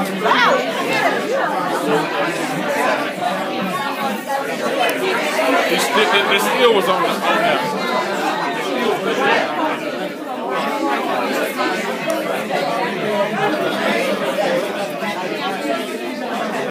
This, this, this, was on the